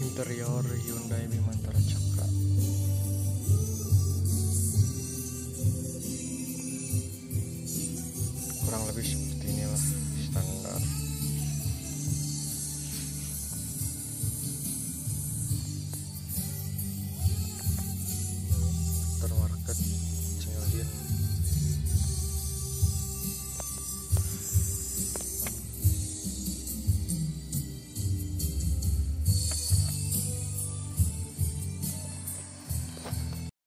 interior Hyundai Bimantara Cakra kurang lebih seperti inilah.